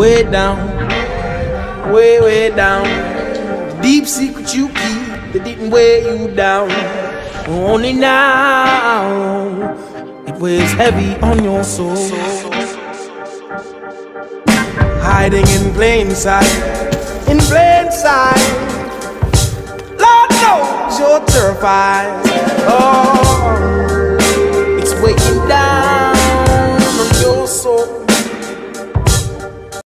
way down, way, way down. Deep secret you keep that didn't weigh you down. Only now it weighs heavy on your soul. Hiding in plain sight, in plain sight. Lord knows you're terrified. Oh.